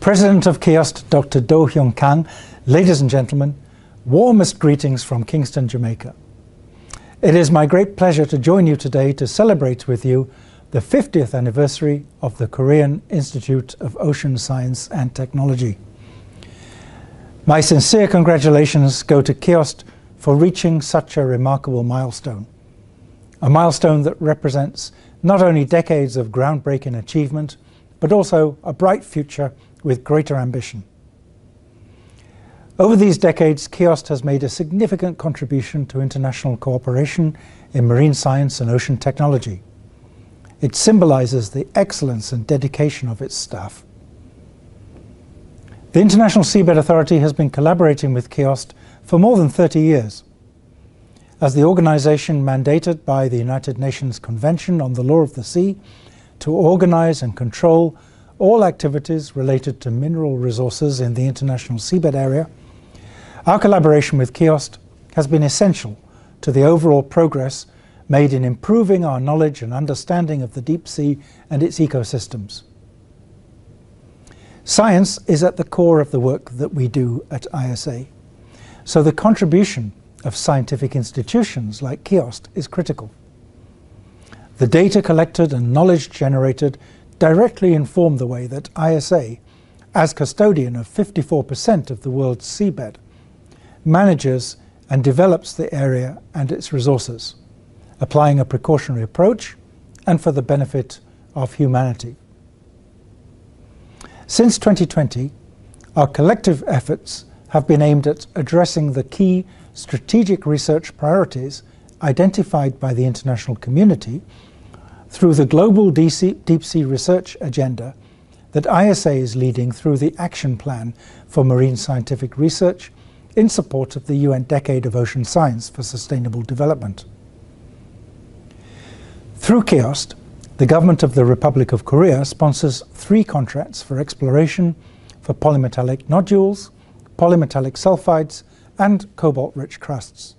President of KIOST, Dr. Do Hyung Kang, ladies and gentlemen, warmest greetings from Kingston, Jamaica. It is my great pleasure to join you today to celebrate with you the 50th anniversary of the Korean Institute of Ocean Science and Technology. My sincere congratulations go to KIOST for reaching such a remarkable milestone. A milestone that represents not only decades of groundbreaking achievement, but also a bright future with greater ambition. Over these decades, KIOST has made a significant contribution to international cooperation in marine science and ocean technology. It symbolizes the excellence and dedication of its staff. The International Seabed Authority has been collaborating with KIOST for more than 30 years. As the organization mandated by the United Nations Convention on the Law of the Sea to organize and control all activities related to mineral resources in the international seabed area, our collaboration with KIOST has been essential to the overall progress made in improving our knowledge and understanding of the deep sea and its ecosystems. Science is at the core of the work that we do at ISA, so the contribution of scientific institutions like KIOST is critical. The data collected and knowledge generated directly inform the way that ISA, as custodian of 54% of the world's seabed, manages and develops the area and its resources, applying a precautionary approach and for the benefit of humanity. Since 2020, our collective efforts have been aimed at addressing the key strategic research priorities identified by the international community through the global deep sea research agenda that ISA is leading through the Action Plan for Marine Scientific Research in support of the UN Decade of Ocean Science for Sustainable Development. Through KIOST, the government of the Republic of Korea sponsors three contracts for exploration for polymetallic nodules, polymetallic sulfides, and cobalt-rich crusts.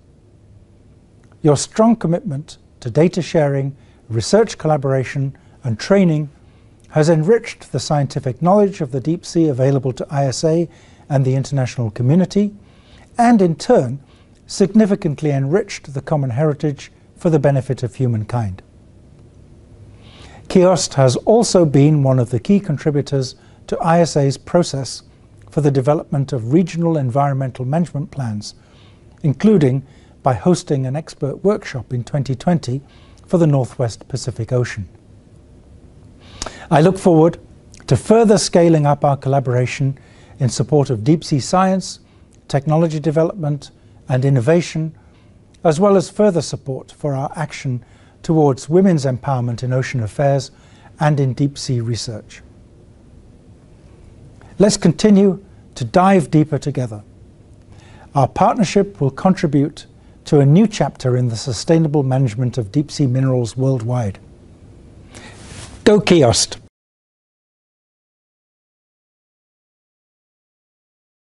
Your strong commitment to data sharing research collaboration and training has enriched the scientific knowledge of the deep sea available to ISA and the international community, and in turn significantly enriched the common heritage for the benefit of humankind. KIOST has also been one of the key contributors to ISA's process for the development of regional environmental management plans, including by hosting an expert workshop in 2020 for the Northwest Pacific Ocean. I look forward to further scaling up our collaboration in support of deep sea science, technology development and innovation, as well as further support for our action towards women's empowerment in ocean affairs and in deep sea research. Let's continue to dive deeper together. Our partnership will contribute to a new chapter in the sustainable management of deep sea minerals worldwide. Go KIOST!